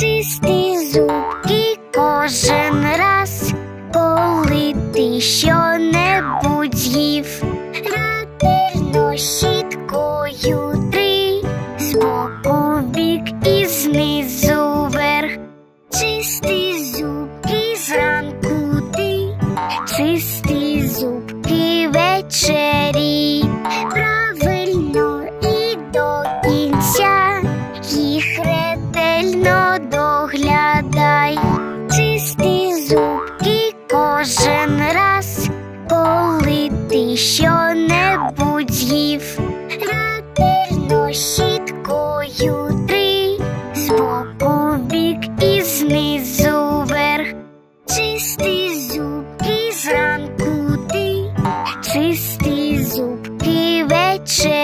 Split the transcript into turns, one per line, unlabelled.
Чисті зубки кожен раз, коли ти що-небудь з'їв. Ретельно щіткою три, збоку в бік і знизу вверх. Чисті зубки зранку ти, чисті зубки ввечері. Ти що-небудь з'їв. Ретельно щіткою три, збоку в бік і знизу вверх. чисти зубки зранку ти, чисти зубки ввечері.